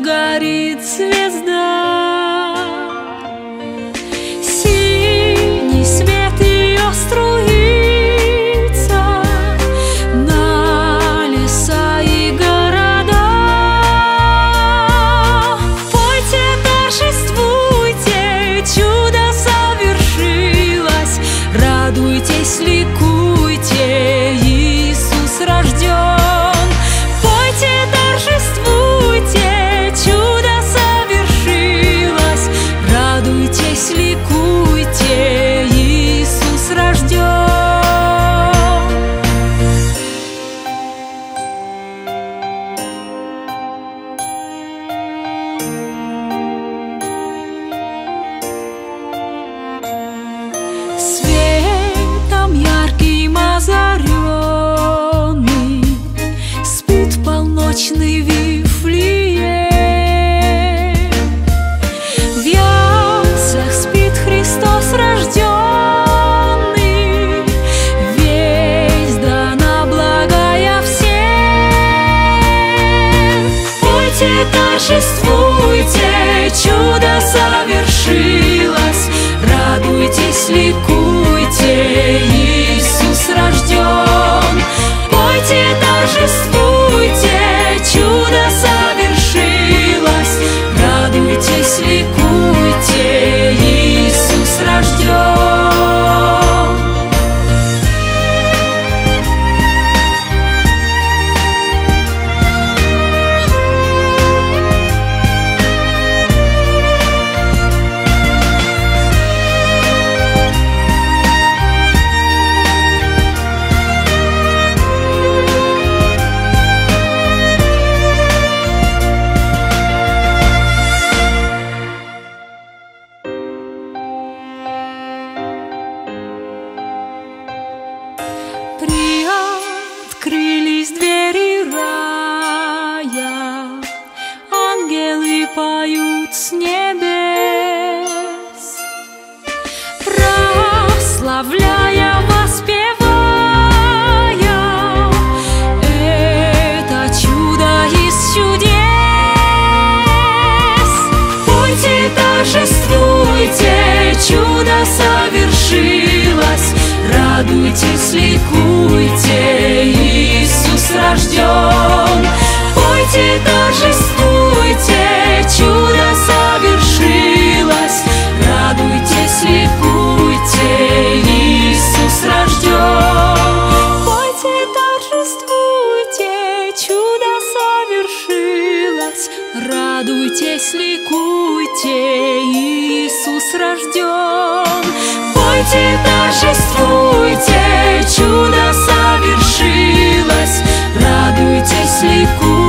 горит звезда. Торжествуйте, чудо совершилось Радуйтесь, ликуйте, Прославляя, Радуйтесь, ликуйте, Иисус рожден. Пойте, торжествуйте, чудо совершилось. Радуйтесь, ликуйте.